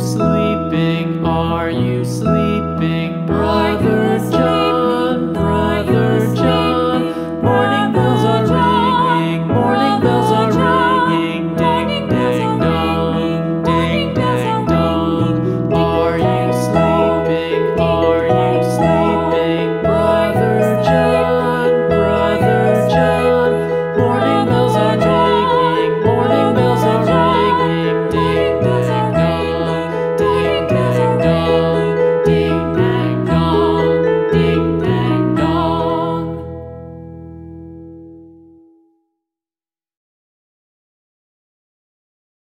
sleep.